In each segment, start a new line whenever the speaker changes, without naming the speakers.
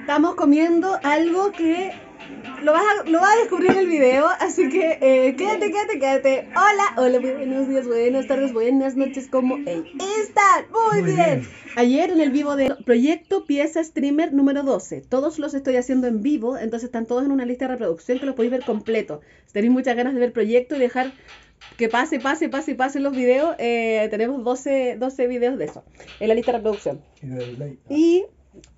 Estamos comiendo algo que lo vas a, lo vas a descubrir en el video, así que eh, quédate, quédate, quédate. Hola, hola, buenos días, buenas tardes, buenas noches, ¿cómo están? Muy,
Muy
bien.
bien.
Ayer en el vivo de Proyecto Pieza Streamer número 12. Todos los estoy haciendo en vivo, entonces están todos en una lista de reproducción que los podéis ver completo. Si tenéis muchas ganas de ver proyecto y dejar que pase, pase, pase, pase los videos, eh, tenemos 12, 12 videos de eso en la lista de reproducción.
Y dale like.
Y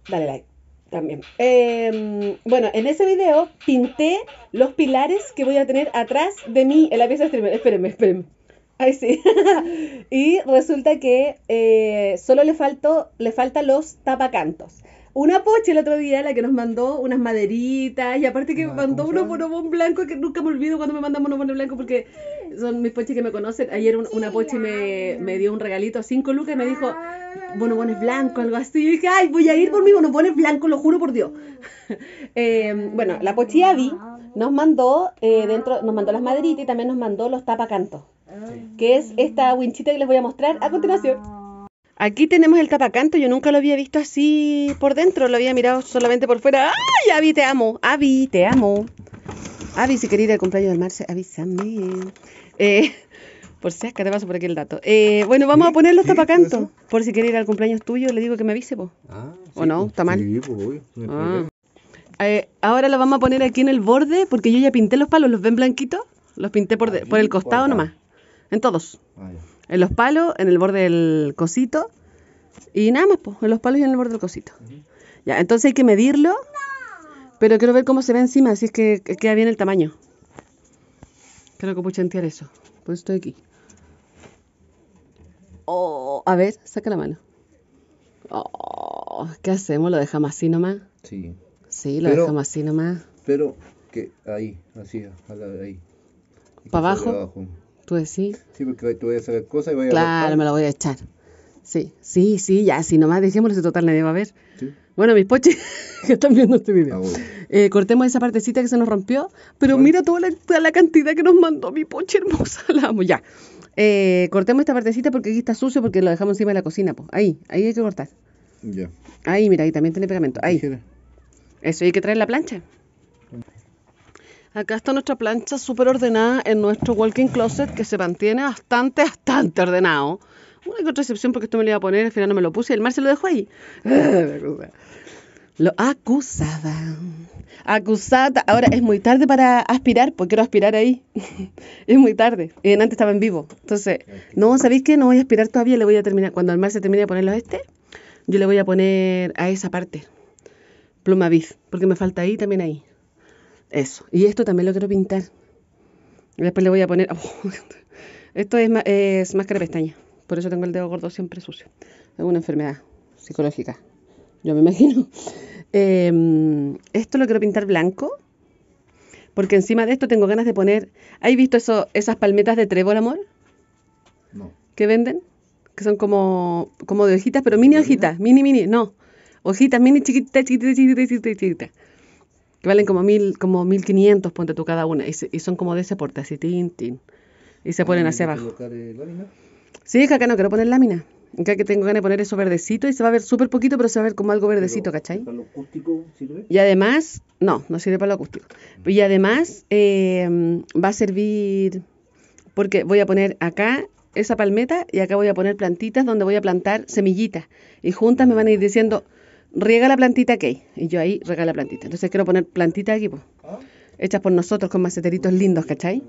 dale like también. Eh, bueno, en ese video pinté los pilares que voy a tener atrás de mí en la pieza de streamer. Espérenme, espérenme. Ahí sí. y resulta que eh, solo le faltó, le faltan los tapacantos. Una poche el otro día, la que nos mandó unas maderitas, y aparte que
Ah,
mandó
¿cómo se
unos
llama?
bonobón blanco que nunca me olvido cuando me mandan bonobón blanco porque son mis poches que me conocen. Ayer un- una poche me, me dio un regalito a 5 lucas y me dijo, bonobones blancos, algo así. Y dije, ay, voy a ir por mis bonobones blancos, lo juro por Dios. Eh, bueno, la Pochi Adi nos mandó eh, dentro, nos mandó las maderitas y también nos mandó los tapacantos, que es esta winchita que les voy a mostrar a continuación. Aquí tenemos el tapacanto, yo nunca lo había visto así por dentro, lo había mirado solamente por fuera. ¡Ay, Avi, te amo! Avi, te amo. Avi, si quería ir al cumpleaños del Marce, avísame. Eh, por si acá te paso por aquí el dato. Eh, bueno, vamos
¿Sí?
a poner los
¿Sí? ¿Por
tapacantos. Por si quiere ir al cumpleaños tuyo, le digo que me avise, po.
Ah,
¿O no? ¿Está mal?
Sí, pues, no
Ah. Eh, ahora lo vamos a poner aquí en el borde, porque yo ya pinté los palos, ¿los ven blanquitos? Los pinté por, de-
Aquí
por el costado nomás. En todos.
Ah.
En los palos, en el borde del cosito. Y nada más, pues, en los palos y en el borde del cosito. Ya, entonces hay que medirlo. Pero quiero ver cómo se ve encima, si es que queda bien el tamaño. Quiero copuchantear eso. Por eso estoy aquí. Oh, a ver, saca la mano. Oh, ¿qué hacemos? ¿Lo dejamos así nomás?
Sí,
Sí, lo
Pero-
dejamos así nomás.
pero que ahí, así, a la- ahí. Y que
¿Pa'
sobre
abajo? ¿Tú decís?
Sí, porque tú vas a sacar cosas y vas a
Claro, me lo voy a echar. Sí, sí, sí, ya, si nomás dejémoslo, si total nadie va a ver.
Sí.
Bueno, mis poches que están viendo este
Ah,
video.
bueno.
Eh, cortemos esa partecita que se nos rompió, pero mira toda la, toda la cantidad que nos mandó mi poche hermosa. La amo, ya. Eh, cortemos esta partecita porque aquí está sucio porque lo dejamos encima de la cocina. po. Ahí, ahí hay que cortar.
Ya.
Ahí, mira, ahí también tiene pegamento. Ahí. Eso hay que traer la plancha. Acá está nuestra plancha súper ordenada en nuestro walking closet que se mantiene bastante, bastante ordenado. Una excepción porque esto me lo iba a poner, al final no me lo puse el mar se lo dejó ahí. Lo acusaba. Acusada. Ahora es muy tarde para aspirar, porque quiero aspirar ahí. es muy tarde. Y antes estaba en vivo. Entonces, no, ¿sabéis qué? No voy a aspirar todavía, le voy a terminar. Cuando el mar se termine de poner los este, yo le voy a poner a esa parte pluma bif, porque me falta ahí también ahí. Eso. Y esto también lo quiero pintar. Y después le voy a poner. esto es, es máscara de pestaña. Por eso tengo el dedo gordo siempre sucio. Es una enfermedad psicológica. Yo me imagino. Em, esto lo quiero pintar blanco. Porque encima de esto tengo ganas de poner. ¿Has visto eso, esas palmetas de trébol, amor?
No.
que venden, que son como, como de hojitas, pero mini
¿Hojitas?
mini, mini, no, hojitas mini chiquititas, chiquititas, chiquititas, chiquititas, que valen como mil, como mil quinientos, ponte tú cada una, y, se- y son como de ese porte, así, tin, tin, y se ponen hacia
¿y
abajo.
eh, lámina?
Sí, es que acá no quiero poner lámina, acá que tengo ganas de poner eso verdecito, y se va a ver súper poquito, pero se va a ver como algo verdecito, ¿cachai?
¿Para lo acústico sirve?
Y además, no, no sirve para lo acústico. Y además eh, va a servir porque voy a poner acá esa palmeta y acá voy a poner plantitas donde voy a plantar semillitas. Y juntas me van a ir diciendo, riega la plantita que hay. Y yo ahí riega la plantita. Entonces quiero poner plantitas aquí, pues, hechas por nosotros con maceteritos lindos, ¿cachai?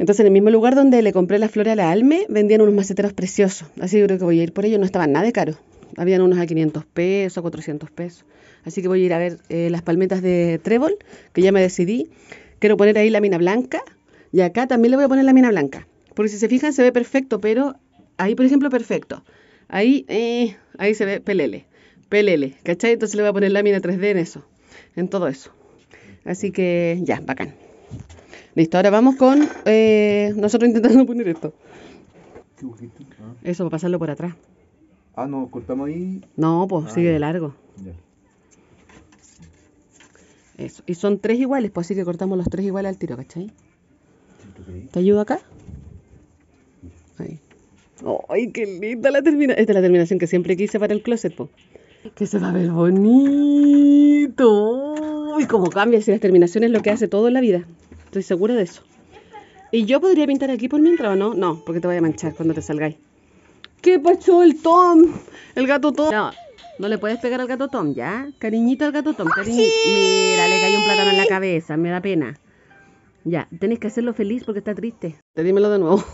Entonces en el mismo lugar donde le compré las flores a la Alme, vendían unos maceteros preciosos. Así que creo que voy a ir por ellos, no estaban nada de caros. Habían unos a 500 pesos, a 400 pesos. Así que voy a ir a ver eh, las palmetas de trébol, que ya me decidí. Quiero poner ahí la mina blanca y acá también le voy a poner la mina blanca. Porque si se fijan se ve perfecto, pero ahí por ejemplo perfecto. Ahí, eh, ahí se ve pelele, pelele, ¿cachai? Entonces le voy a poner lámina 3D en eso, en todo eso. Así que ya, bacán. Listo, ahora vamos con eh, nosotros intentando poner esto.
¿Qué busquiste? Ah.
Eso para pasarlo por atrás.
Ah, no, cortamos ahí.
No, pues
Ah,
sigue
ya.
de largo.
Ya.
Eso. Y son tres iguales, pues así que cortamos los tres iguales al tiro, ¿cachai? ¿Te ayudo acá? Ahí. ¡Ay, qué linda la terminación! Esta es la terminación que siempre quise para el closet, po. Que se va a ver bonito. Uy, cómo cambia si las terminaciones es lo que hace todo en la vida. Estoy segura de eso. ¿Y yo podría pintar aquí por mientras o no? No, porque te voy a manchar cuando te salgáis. ¿Qué pasó el Tom? El gato Tom. No, no le puedes pegar al gato Tom, ¿ya? Cariñito al gato Tom, cariñito. Mira, le cayó un plátano en la cabeza, me da pena. Ya, tenés que hacerlo feliz porque está triste. Te dímelo de nuevo.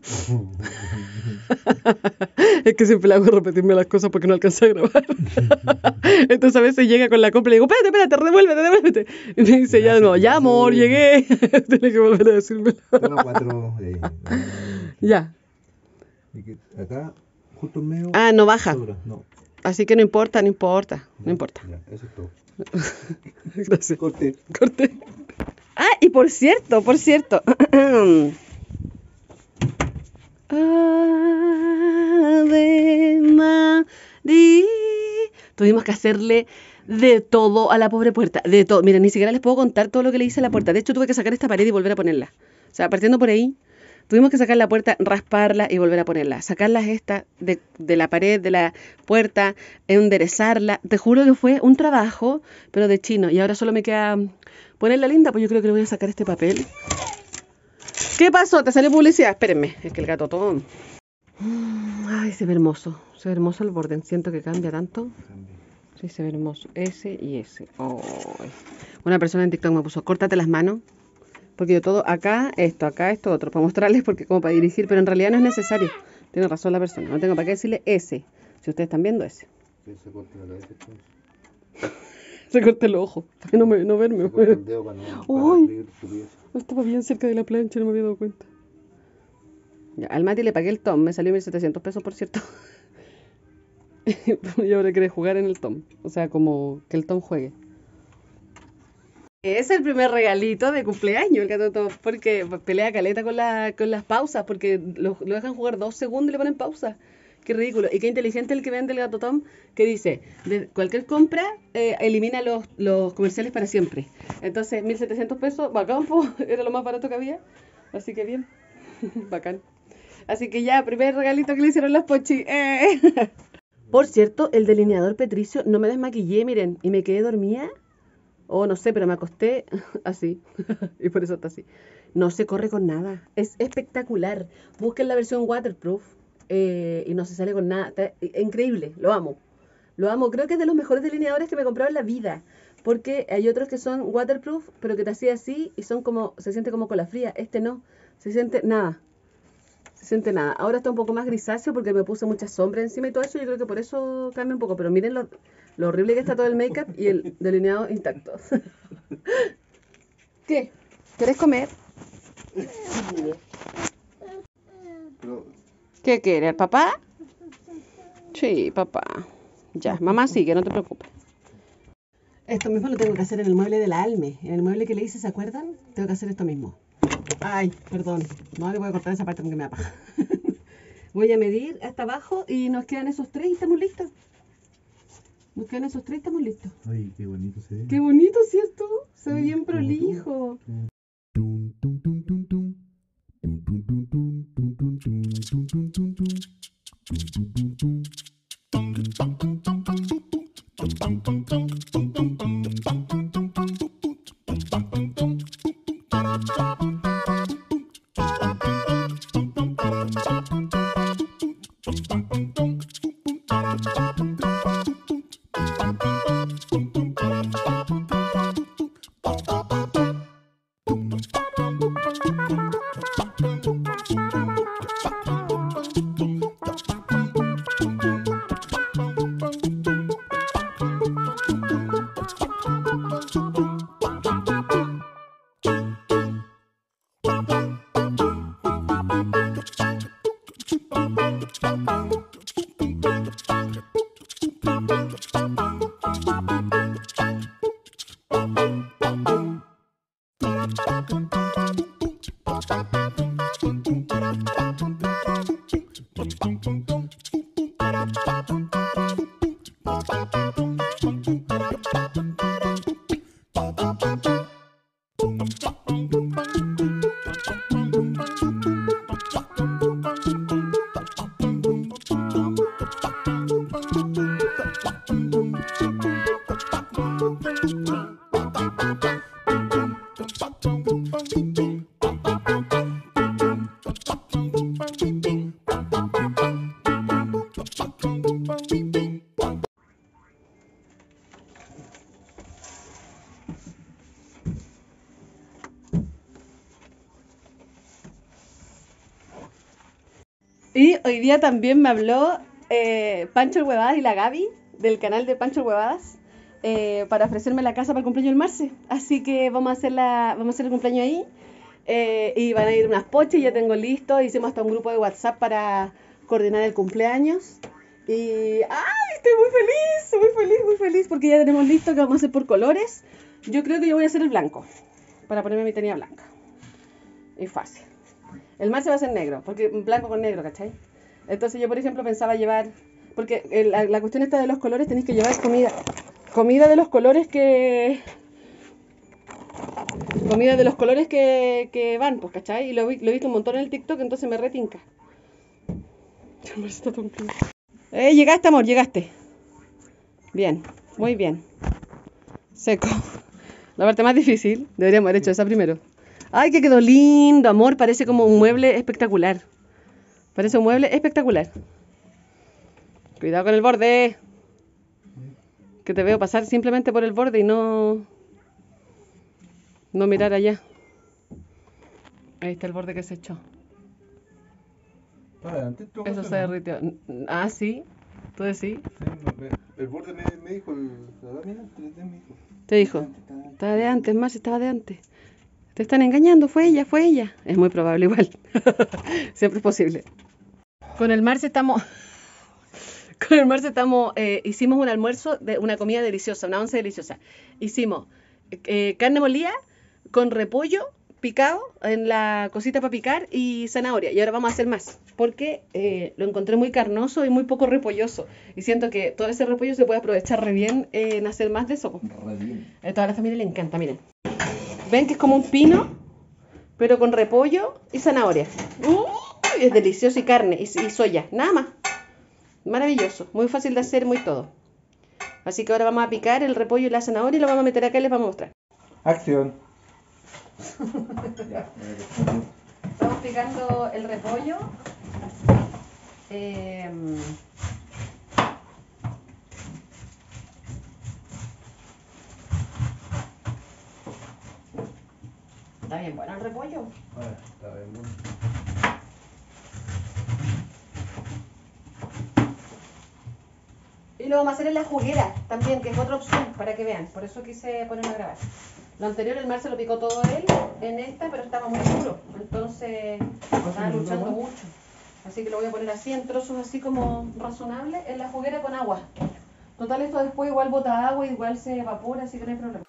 es que siempre le hago repetirme las cosas porque no alcanza a grabar. Entonces a veces llega con la compra y le digo, espérate, espérate, devuélvete, devuélvete. Y me dice, ya, no, ya amor, llegué. Tiene que volver a decirme.
cuatro, eh,
ya.
y que acá, justo en medio.
Ah, no baja.
No,
Así que no importa, no importa, no importa.
ya, eso es todo.
Gracias.
Corte.
Corte. Ah, y por cierto, por cierto. Tuvimos que hacerle de todo a la pobre puerta, de todo. Mira, ni siquiera les puedo contar todo lo que le hice a la puerta. De hecho, tuve que sacar esta pared y volver a ponerla. O sea, partiendo por ahí, tuvimos que sacar la puerta, rasparla y volver a ponerla. Sacarlas esta de, de la pared, de la puerta, enderezarla. Te juro que fue un trabajo, pero de chino. Y ahora solo me queda ponerla linda, pues yo creo que le voy a sacar este papel. ¿Qué pasó? ¿Te salió publicidad? Espérenme, es que el gato todo. Ay, se ve hermoso. Se ve hermoso el borde. Siento que cambia tanto. Sí, se ve hermoso. Ese y ese. Ay. Una persona en TikTok me puso, córtate las manos. Porque yo todo, acá, esto, acá, esto, otro, para mostrarles, porque como para dirigir, pero en realidad no es necesario. Tiene razón la persona. No tengo para qué decirle ese. Si ustedes están viendo ese.
Se corte la cabeza, entonces.
Se corta el ojo. Para no, me, no verme.
Se corta el dedo para no. para
Uy. Estaba bien cerca de la plancha, no me había dado cuenta. Ya, al Mati le pagué el tom, me salió 1700 pesos, por cierto. y ahora quiere jugar en el tom. O sea, como que el tom juegue. Es el primer regalito de cumpleaños, el gato Tom, porque pelea caleta con, con las pausas, porque lo, lo dejan jugar dos segundos y le ponen pausa. Qué ridículo. Y qué inteligente el que vende el gato Tom, que dice, de cualquier compra, eh, elimina los, los comerciales para siempre. Entonces, 1700 pesos, bacán, po, era lo más barato que había. Así que bien, bacán. Así que ya, primer regalito que le hicieron las pochi. eh. Por cierto, el delineador Petricio, no me desmaquillé, miren, y me quedé dormida. O no sé, pero me acosté así. y por eso está así. No se corre con nada. Es espectacular. Busquen la versión waterproof eh, y no se sale con nada. Increíble. Lo amo. Lo amo. Creo que es de los mejores delineadores que me he en la vida. Porque hay otros que son waterproof, pero que te hacía así y son como, se siente como cola fría. Este no. Se siente nada. Siente nada. Ahora está un poco más grisáceo porque me puse mucha sombra encima y todo eso. Yo creo que por eso cambia un poco. Pero miren lo, lo horrible que está todo el make-up y el delineado intacto. ¿Qué? ¿Querés comer? ¿Qué quiere? ¿Papá? Sí, papá. Ya, mamá sigue, no te preocupes. Esto mismo lo tengo que hacer en el mueble de la Alme. En el mueble que le hice, ¿se acuerdan? Tengo que hacer esto mismo. Ay, perdón. No le voy a cortar esa parte porque me da paja. voy a medir hasta abajo y nos quedan esos tres y estamos listos. Nos quedan esos tres y estamos listos.
ay, qué bonito se ve.
Qué bonito, ¿cierto? Se ve bien prolijo. Hoy día también me habló eh, Pancho el Huevadas y la Gaby del canal de Pancho el Huevadas eh, para ofrecerme la casa para el cumpleaños del Marce. Así que vamos a hacer, la, vamos a hacer el cumpleaños ahí. Eh, y van a ir unas poches, ya tengo listo. Hicimos hasta un grupo de WhatsApp para coordinar el cumpleaños. Y ¡ay! Estoy muy feliz, muy feliz, muy feliz porque ya tenemos listo que vamos a hacer por colores. Yo creo que yo voy a hacer el blanco para ponerme mi tenía blanca. Y fácil. El mar se va a hacer negro, porque blanco con negro, ¿cachai? Entonces yo, por ejemplo, pensaba llevar, porque la, cuestión esta de los colores, tenéis que llevar comida, comida de los colores que... Comida de los colores que, que van, pues, ¿cachai? Y lo, vi- lo he visto un montón en el TikTok, entonces me retinca. Eh, llegaste, amor, llegaste. Bien, muy bien. Seco. La parte más difícil, deberíamos haber hecho esa primero. Ay, que quedó lindo, amor. Parece como un mueble espectacular. Parece un mueble espectacular. Cuidado con el borde. Que te veo pasar simplemente por el borde y no. No mirar allá. Ahí está el borde que se echó.
Para adelante, tú
Eso se derritió. Ah, sí. Tú decís.
Sí, el borde me, me dijo, el, la me dijo.
Te dijo. Estaba de antes, más estaba de antes. Te están engañando, fue ella, fue ella. Es muy probable igual. Siempre es posible. Con el Marce estamos. Con el Marce estamos. eh, hicimos un almuerzo de una comida deliciosa, una once deliciosa. Hicimos eh, carne molida con repollo picado en la cosita para picar y zanahoria. Y ahora vamos a hacer más. Porque eh, lo encontré muy carnoso y muy poco repolloso. Y siento que todo ese repollo se puede aprovechar re bien en hacer más de eso.
Re bien.
A toda la familia le encanta, miren. Ven que es como un pino, pero con repollo y zanahoria. Uy, es delicioso y carne y, y soya, nada más. Maravilloso, muy fácil de hacer, muy todo. Así que ahora vamos a picar el repollo y la zanahoria y lo vamos a meter acá y les vamos a mostrar.
Acción.
Estamos picando el repollo. Em, Está bien bueno el repollo.
Ah, está bien, bueno.
Y lo vamos a hacer en la juguera también, que es otra opción para que vean. Por eso quise ponerme a grabar. Lo anterior el mar se lo picó todo él en esta, pero estaba muy duro. Entonces estaba luchando mucho. Así que lo voy a poner así en trozos así como razonables en la juguera con agua. Total esto después igual bota agua, igual se evapora, así que no hay problema.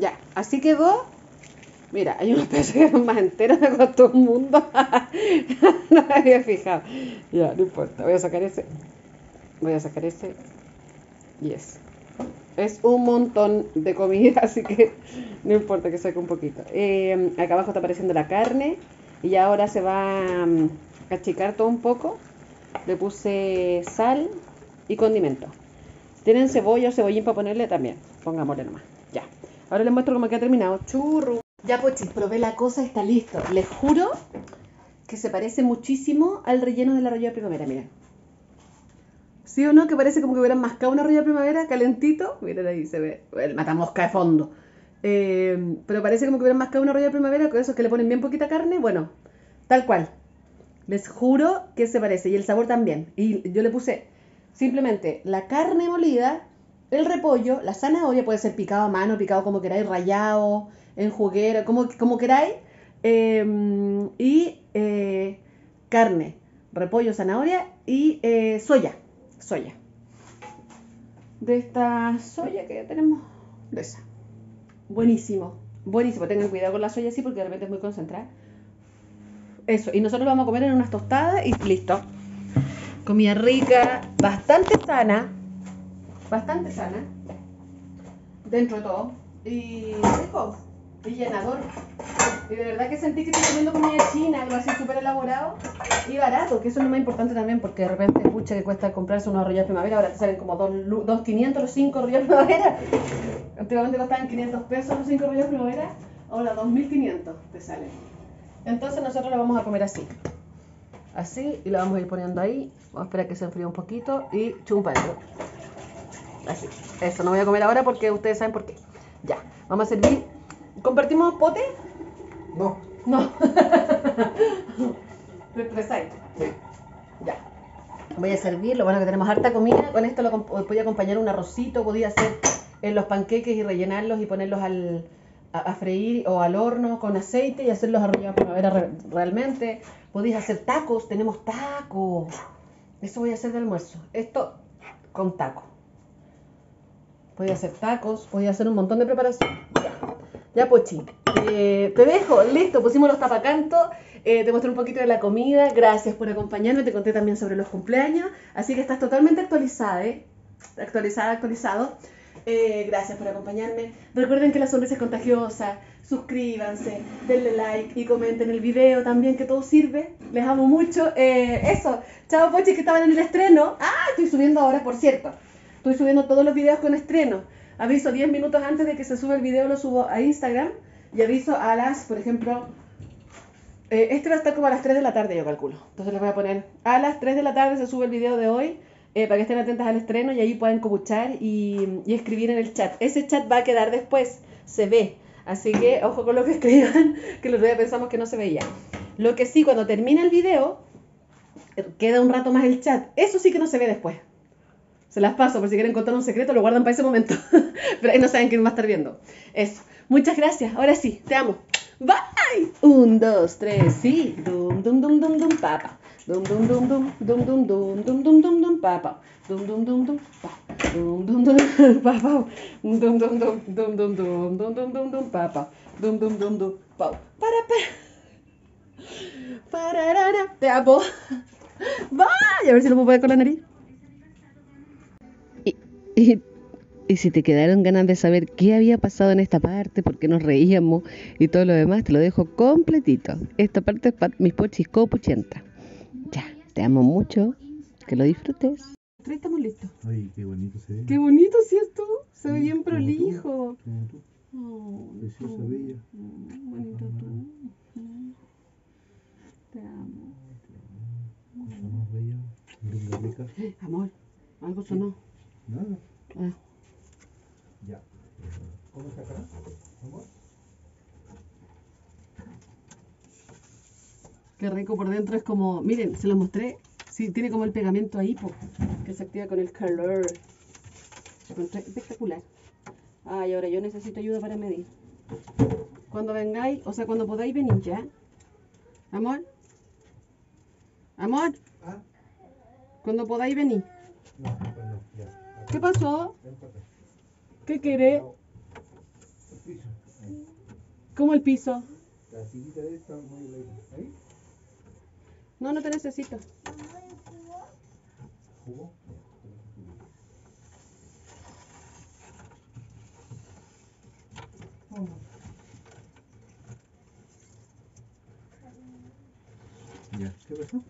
Ya, así quedó. Mira, hay unos peces más enteros de todo el mundo. no me había fijado. Ya, no importa. Voy a sacar ese. Voy a sacar ese. Yes. Es un montón de comida, así que no importa que saque un poquito. Eh, acá abajo está apareciendo la carne. Y ahora se va mm, a achicar todo un poco. Le puse sal y condimento. Tienen cebolla o cebollín para ponerle también, pongámosle nomás. Ahora les muestro cómo queda terminado. Churro. Ya, pochis, probé la cosa, está listo. Les juro que se parece muchísimo al relleno del arroyo de primavera, miren. ¿Sí o no? Que parece como que hubieran mascado un arroyo de primavera calentito. Miren ahí se ve el matamosca de fondo. Eh, pero parece como que hubieran mascado un arroyo de primavera con esos que le ponen bien poquita carne. Bueno, tal cual. Les juro que se parece. Y el sabor también. Y yo le puse simplemente la carne molida el repollo, la zanahoria puede ser picado a mano, picado como queráis, rallado, en juguera, como, como queráis. eh, y eh, carne, repollo, zanahoria y eh, soya. Soya. De esta soya que tenemos, de esa. Buenísimo, buenísimo. Tengan cuidado con la soya así porque de repente es muy concentrada. Eso, y nosotros lo vamos a comer en unas tostadas y listo. Comida rica, bastante sana, bastante sana, dentro de todo, y rico, y llenador. Y de verdad que sentí que estoy comiendo comida china, algo así súper elaborado y barato, que eso es lo más importante también, porque de repente, pucha, que cuesta comprarse unos rollos primavera, ahora te salen como 2.500 los 5 rollos primavera. Antiguamente costaban 500 pesos los 5 rollos primavera, ahora 2.500 te salen. Entonces nosotros lo vamos a comer así. Así, y lo vamos a ir poniendo ahí. Vamos a esperar que se enfríe un poquito y chumpa dentro. Así. Eso, no voy a comer ahora porque ustedes saben por qué. Ya, vamos a servir. ¿Compartimos pote?
No.
No. Te estresáis.
Sí.
Ya. Voy a servir, lo bueno que tenemos harta comida. Con esto lo comp- podía acompañar un arrocito, podía hacer eh, los panqueques y rellenarlos y ponerlos al, a, a freír o al horno con aceite y hacerlos arrollados primavera re- realmente. Podías hacer tacos, tenemos tacos. Eso voy a hacer de almuerzo. Esto con taco. Podía hacer tacos, podía hacer un montón de preparación. Ya, ya Pochi. Eh, te dejo, listo, pusimos los tapacantos, eh, te mostré un poquito de la comida, gracias por acompañarme, te conté también sobre los cumpleaños, así que estás totalmente actualizada, ¿eh? Actualizada, actualizado. Eh, gracias por acompañarme. Recuerden que la sonrisa es contagiosa. Suscríbanse, denle like y comenten el video también, que todo sirve. Les amo mucho. Eh, eso, chao Pochi, que estaban en el estreno. Ah, estoy subiendo ahora, por cierto. Estoy subiendo todos los videos con estreno. Aviso 10 minutos antes de que se sube el video, lo subo a Instagram. Y aviso a las, por ejemplo, eh, este va a estar como a las 3 de la tarde, yo calculo. Entonces les voy a poner a las 3 de la tarde se sube el video de hoy. eh, para que estén atentas al estreno y ahí pueden copuchar y, escribir en el chat. Ese chat va a quedar después, se ve. Así que ojo con lo que escriban, que los días pensamos que no se veía. Lo que sí, cuando termina el video, eh, queda un rato más el chat. Eso sí que no se ve después. Se las paso por si quieren contar un secreto, lo guardan para ese momento. Pero ahí no saben quién va a estar viendo. Eso. Muchas gracias. Ahora sí, te amo. Bye. Un, dos, tres, sí. Dum, dum, dum, dum, dum, papa. Dum, dum, dum, dum, dum, dum, dum, dum, dum, dum, dum, papa. Dum, dum, dum, dum, pa. Dum, dum, dum, papa. Dum, dum, dum, dum, dum, dum, dum, dum, dum, dum, dum, papa. Dum, dum, dum, dum, pau. Para, para. Pararara. Te amo. Bye. A ver si lo puedo poner con la nariz. Y, si te quedaron ganas de saber qué había pasado en esta parte, por qué nos reíamos y todo lo demás, te lo dejo completito. Esta parte es para mis pochis copuchenta. Ya, te amo mucho. Que lo disfrutes. Estamos listos.
Ay, qué bonito se ve.
Qué bonito, ¿cierto? Se ve bien
tú.
prolijo.
Como tú.
Oh,
Preciosa,
tú.
bella.
Mm, Bonito tú. Mm. Te amo.
Cosa más bella. Linda, rica.
Amor, algo sonó.
Nada.
Ah.
Ya. ¿Cómo está acá? Amor.
Qué rico por dentro, es como, miren, se los mostré. Sí, tiene como el pegamento ahí, po, que se activa con el color. Lo encontré espectacular. Ay, ahora yo necesito ayuda para medir. Cuando vengáis, o sea, cuando podáis venir ya. Amor. Amor,
Ah,
cuando podáis venir.
no, pues no, ya.
¿Qué pasó? ¿Qué querés?
El piso. Ahí.
¿Cómo el piso?
La sillita de esta muy. Ahí.
No, no te necesito.
¿Jugó? Ya, ¿qué pasó?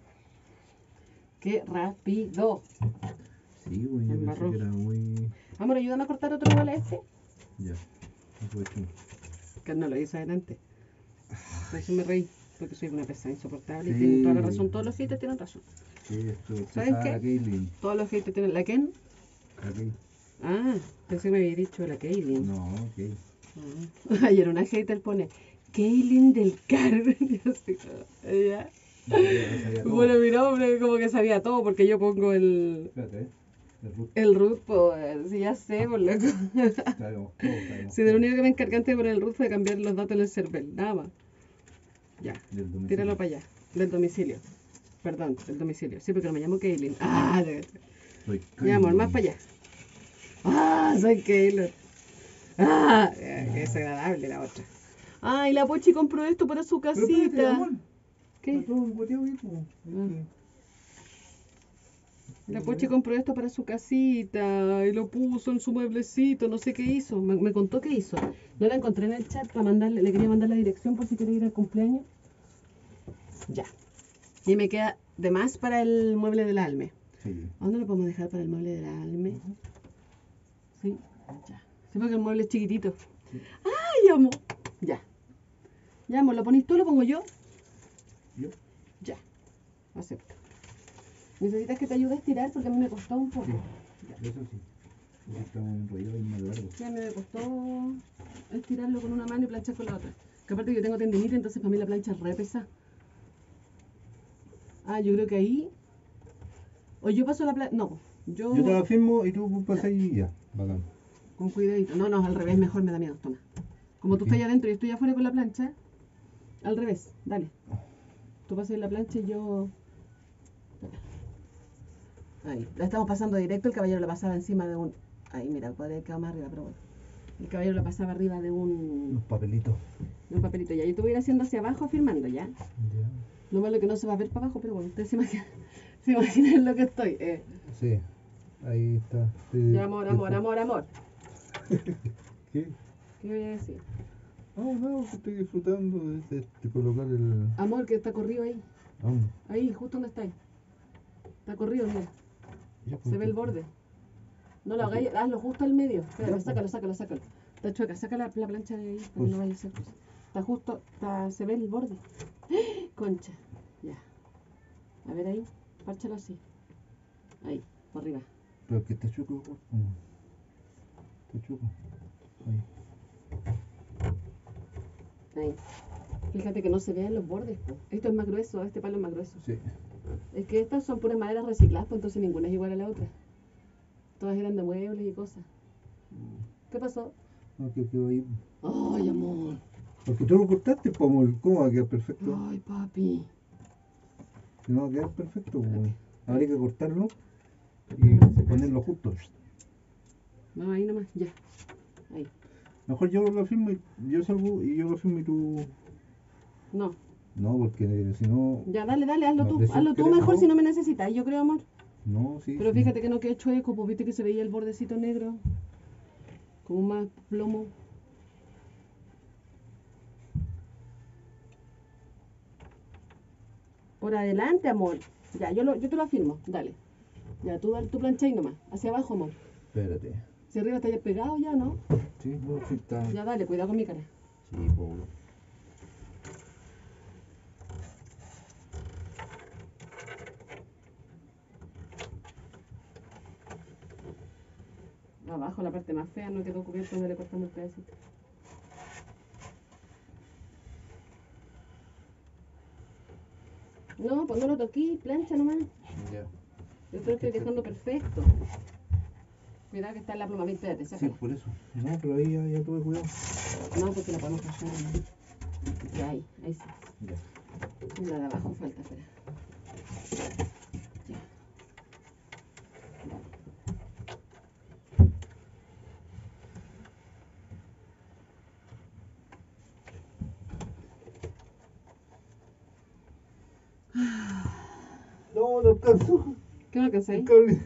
Qué rápido.
Sí, güey, yo pensé que era muy...
Amor, ayúdame a cortar otro igual a este.
Ya, aproveché.
Que no lo hizo adelante. Por eso me reí, porque soy una pesada insoportable y
Sí.
tienen toda la razón. Todos los haters tienen razón.
Sí, esto es
¿Saben
pesada
qué? Todos los haters tienen. ¿La Ken?
La Kay-
Ah, pensé que me había dicho la Kaylin.
No, ok.
Ah. Ayer una hater pone Kaylin del Carmen. Y
todo.
Bueno, mi nombre como que sabía todo porque yo pongo el.
Espérate. El root,
pues, sí, ya sé, por loco.
Sabemos todo, sabemos
Si de lo único que me de poner el root fue cambiar los datos en el server, nada más. Ya,
Del
tíralo para allá. Del domicilio. Perdón, del domicilio. Sí, porque no me llamo Kaylin. Ah, de-
Soy
mi amor, más para allá. Ah, soy Kaylin. Ah, eh, qué desagradable la otra. Ah, y la Pochi compró esto para su
Pero espérate,
casita.
amor.
¿Qué?
Está todo.
La Pochi compró esto para su casita y lo puso en su mueblecito, no sé qué hizo. Me, me contó qué hizo. No la encontré en el chat para mandarle, le quería mandar la dirección por si quiere ir al cumpleaños. Ya. Y me queda de más para el mueble del alme.
Sí.
¿A dónde lo podemos dejar para el mueble del alme? Sí, ya. Sí, porque el mueble es chiquitito. ¡Ay, amo! Ya. Ya, amor, ¿lo ponís tú lo pongo yo?
Yo.
Ya, acepto. ¿Necesitas que te ayude a estirar? Porque a mí me costó un poco.
Sí. Eso sí. Porque Estamos enrollados y más largo.
Sí, a mí me costó estirarlo con una mano y planchar con la otra. Que aparte yo tengo tendinitis, entonces para mí la plancha es re pesada. Ah, yo creo que ahí... O yo paso la plancha... No, yo...
Yo te la firmo y tú pasas ahí y ya. Bacán.
Con cuidadito. No, no, al revés, mejor me da miedo. Toma. Como tú estás allá adentro y yo estoy afuera con la plancha, al revés, dale. Tú pasas la plancha y yo. Ahí. La estamos pasando directo, el caballero la pasaba encima de un. Ahí, mira, podría haber quedado más arriba, pero bueno. El caballero la pasaba arriba de un,
Los papelitos.
de un papelito ya. Yo te voy a ir haciendo hacia abajo firmando ya.
Ya.
Lo malo es que no se va a ver para abajo, pero bueno, ustedes se imaginan, se imaginan lo que estoy. Eh,
Sí. Ahí está. Sí.
amor, amor, amor, amor.
¿Qué?
¿Qué voy a decir?
Ah, no, que estoy disfrutando de, de- de colocar el.
Amor, que está corrido ahí.
Ah,
Ahí, justo donde está ahí. Está corrido, mira. Se ve el borde. No lo hagáis, hazlo justo al medio. Espérate,
Ya,
sácalo, sácalo, sácalo. Está chueca, saca la, la plancha de ahí para que
Pues.
no vaya a ser cosa. Está justo, está, se ve el borde. Concha. Ya. A ver ahí, párchalo así. Ahí, por arriba.
Pero que está chueco. Mm. Está chueco. Ahí.
Ahí. Fíjate que no se vean los bordes. Esto es más grueso, este palo es más grueso.
Sí.
Es que estas son puras maderas recicladas, pues entonces ninguna es igual a la otra. Todas eran de muebles y cosas. ¿Qué pasó?
No, que quedó ahí.
Ay, amor.
Porque tú lo cortaste, pues, amor. ¿Cómo va a quedar perfecto?
Ay, papi.
Si no va a quedar perfecto, pues. Habría que cortarlo y ponerlo justo.
No, ahí nomás, ya. Ahí.
Mejor yo lo firmo y yo salgo y yo lo firmo y tú.
No,
No, porque si no.
ya, dale, dale, hazlo
No,
tú. Hazlo tú mejor
¿no?
si no me necesitas, yo creo, amor.
No, sí.
Pero
sí.
fíjate que no quedó chueco, pues viste que se veía el bordecito negro. Como más plomo. Por adelante, amor. Ya, yo, lo, yo te lo afirmo, dale. Ya, tú, tú plancha ahí nomás. Hacia abajo, amor.
Espérate.
Si arriba está ya pegado ya, ¿no?
Sí, no, sí está.
Ya, dale, cuidado con mi cara.
Sí, pues.
Abajo, la parte más fea, no quedó cubierta donde le cortamos el pedacito. No, pues no lo toqué, plancha nomás.
Ya.
Yo te lo estoy dejando perfecto. Cuidado que está en la pluma, viste, espérate,
Sí, por eso. No, pero ahí ya, ya tuve cuidado.
No, porque la podemos pasar. Ya, ahí, ahí sí.
Ya.
La de abajo falta, espera. Ya.
No, no alcanzo.
¿Qué no alcanza ahí?
El cable.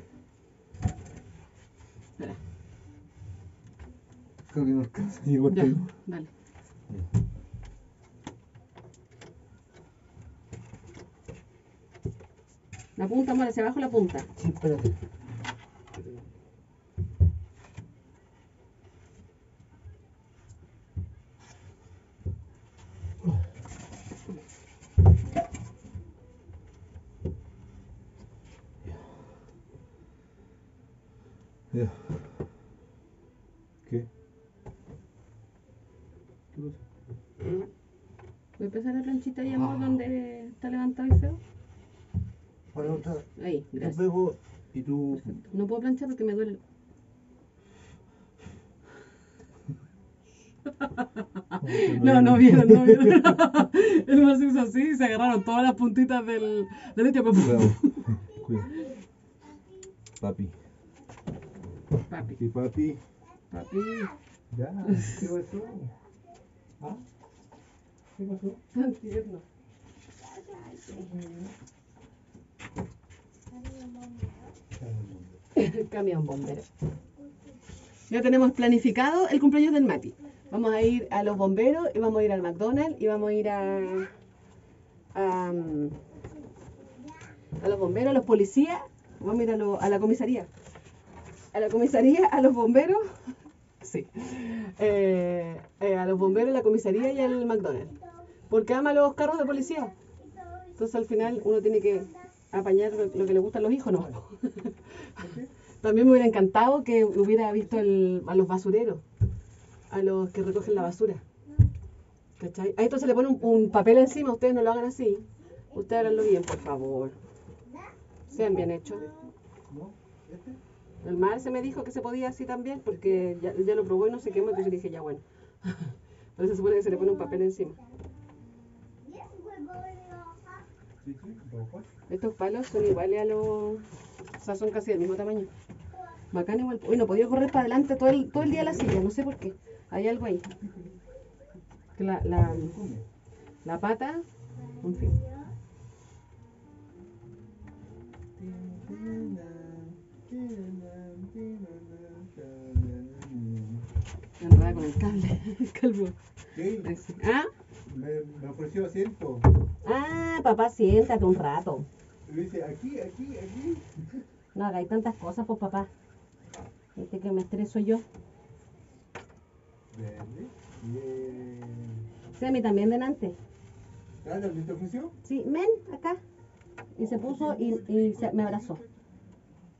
Espera.
No alcanza.
Ya, dale. La punta, amor, hacia abajo la punta.
Sí, espérate. Ya. ¿Qué? ¿Qué pasa?
Voy a empezar la planchita ahí, amor, donde está levantado y feo.
Bueno, está.
Ahí, gracias.
pego ¿Y tú?
No puedo planchar porque me duele. No, no vieron, no vieron. El más hizo así y se agarraron todas las puntitas del, del hecho.
Cuidado. Cuidado. Papi.
Papi,
¿Y papi?
papi.
Ya. ¿Qué pasó? ¿Ah? ¿Qué pasó?
Tan tierno. Camión bombero. Ya tenemos planificado el cumpleaños del Mati. Vamos a ir a los bomberos y vamos a ir al McDonald's y vamos a ir a, a, a los bomberos, a los policías. Vamos a ir a, lo- a la comisaría. A la comisaría, a los bomberos. Sí. Eh, eh, a los bomberos, la comisaría y al McDonald's. Porque ama los carros de policía. Entonces al final uno tiene que apañar lo, que le gustan los hijos, ¿no? También me hubiera encantado que hubiera visto a los basureros, a los que recogen la basura. ¿Cachai? A esto se le pone un, papel encima, ustedes no lo hagan así. Ustedes háganlo bien, por favor. Sean bien hechos. El se me dijo que se podía así también, porque ya, ya lo probó y no se quemó, entonces dije, ya bueno. Pero se supone que se le pone un papel encima. Estos palos son iguales a los... O sea, son casi del mismo tamaño. Bacán igual. Uy, no podía correr para adelante todo el, todo el día la silla, no sé por qué. Hay algo ahí. La, la, la pata, en fin. Enredaba con el cable, el calvo. ¿Ah?
Me, me ofreció asiento.
Ah, papá, siéntate un rato.
Le dice, aquí, aquí, aquí.
No hagáis tantas cosas, pues papá. Este que me estreso yo.
Bien.
Sí, a mí también delante.
¿Ah, también te ofreció?
Sí, men, acá. Y se puso y, y se- me abrazó.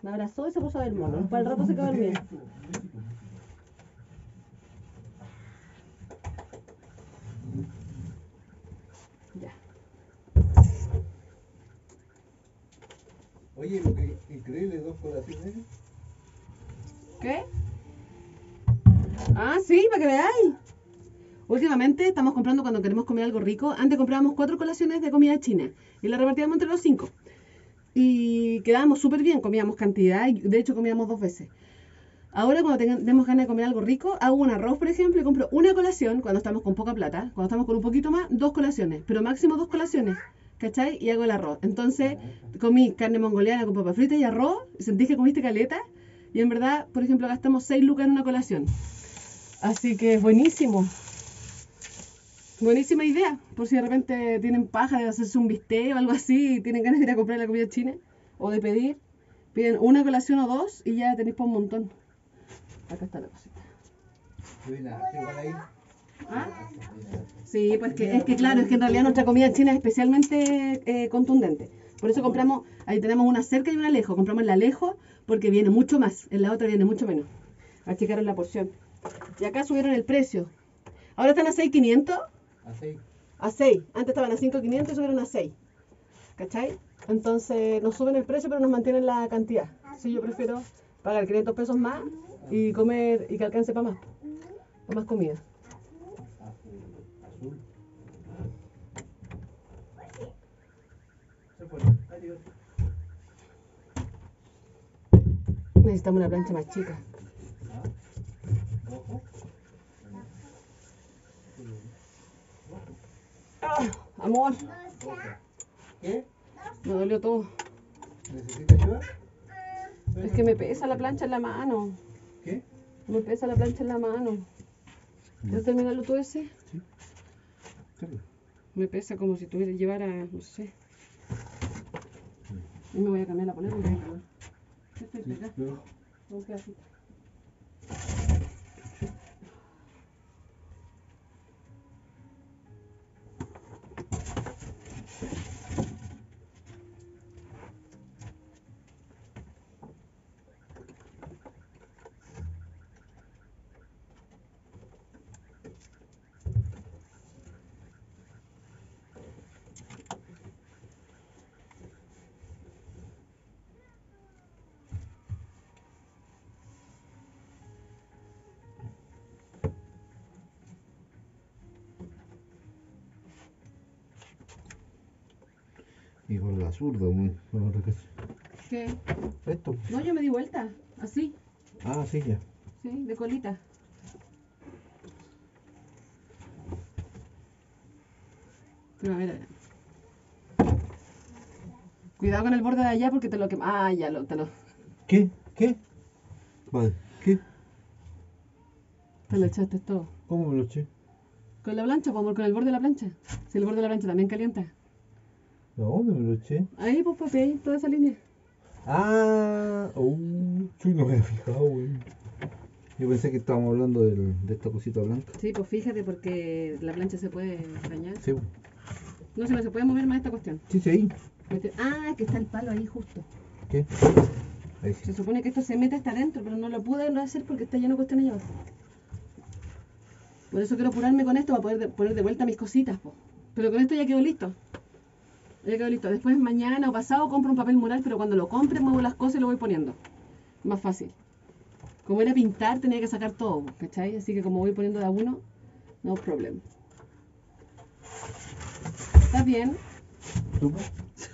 Me abrazó y se puso a ver mono. Después al rato se quedó dormido. Ya.
Oye, lo que increíble, dos colaciones.
¿Qué? Ah, sí, para que veáis. Últimamente estamos comprando cuando queremos comer algo rico. Antes comprábamos cuatro colaciones de comida china y las repartíamos entre los cinco. Y quedábamos súper bien, comíamos cantidad y de hecho comíamos dos veces. Ahora cuando tenemos ganas de comer algo rico, hago un arroz, por ejemplo, y compro una colación cuando estamos con poca plata. Cuando estamos con un poquito más, dos colaciones, pero máximo dos colaciones. ¿Cachai? Y hago el arroz. Entonces, comí carne mongoliana con papa frita y arroz, sentí que comiste caleta, y en verdad, por ejemplo, gastamos 6 lucas en una colación. Así que buenísimo. Buenísima idea. Por si de repente tienen paja de hacerse un bistec o algo así y tienen ganas de ir a comprar la comida china o de pedir, piden una colación o dos y ya tenéis para un montón. Acá está la cosita. ¿Ah? Sí, pues que, es que claro, es que en realidad nuestra comida china es especialmente eh, contundente. Por eso compramos, ahí tenemos una cerca y una lejos. Compramos la lejos porque viene mucho más, en la otra viene mucho menos. Achicaron la porción. Y acá subieron el precio. Ahora están a 6.500
Así.
a 6. Antes estaban a 5.500 y subieron a 6. ¿Cachai? Entonces nos suben el precio pero nos mantienen la cantidad. Sí, yo prefiero pagar 500 pesos más y comer y que alcance para más. Para más comida. Necesitamos una plancha más chica. Ah, amor.
¿Qué?
me dolió todo.
¿Necesitas ayuda?
Es que me pesa la plancha en la mano.
¿Qué?
Me pesa la plancha en la mano. ¿Puedes terminarlo tú ese? Me pesa como si tuviera llevara, no sé. Y me voy a cambiar la polera. y me voy
Con la zurda, cosa.
¿Qué?
Esto.
No, yo me di vuelta, así,
Ah, sí, ya.
sí, de colita. Pero a ver, a ver. Cuidado con el borde de allá porque te lo quema. Ah, ya lo, te lo,
¿Qué? ¿Qué? Vale, ¿qué?
te lo echaste todo.
¿Cómo me lo eché?
Con la plancha, pues, con el borde de la plancha. Si el borde de la plancha también calienta.
¿A dónde me lo eché?
Ahí, pues, papi, ahí, toda esa línea.
Ah, oh, chuy, no me había fijado, weón. Yo pensé que estábamos hablando del, de esta cosita blanca.
Sí, pues fíjate porque la plancha se puede dañar.
Sí.
No se me se puede mover más esta cuestión.
sí, sí.
Mete- Ah, que está el palo ahí justo.
¿Qué? Ahí sí.
Se supone que esto se mete hasta adentro, pero no lo pude no hacer porque está lleno de cuestiones. Por eso quiero apurarme con esto para poder de- poner de vuelta mis cositas, po. Pero con esto ya quedó listo. Ya quedó listo. Después mañana o pasado compro un papel mural, pero cuando lo compre muevo las cosas y lo voy poniendo. Más fácil. Como era pintar, tenía que sacar todo, ¿cachai? Así que como voy poniendo de a uno, no problema. ¿Estás bien?
¿Tú?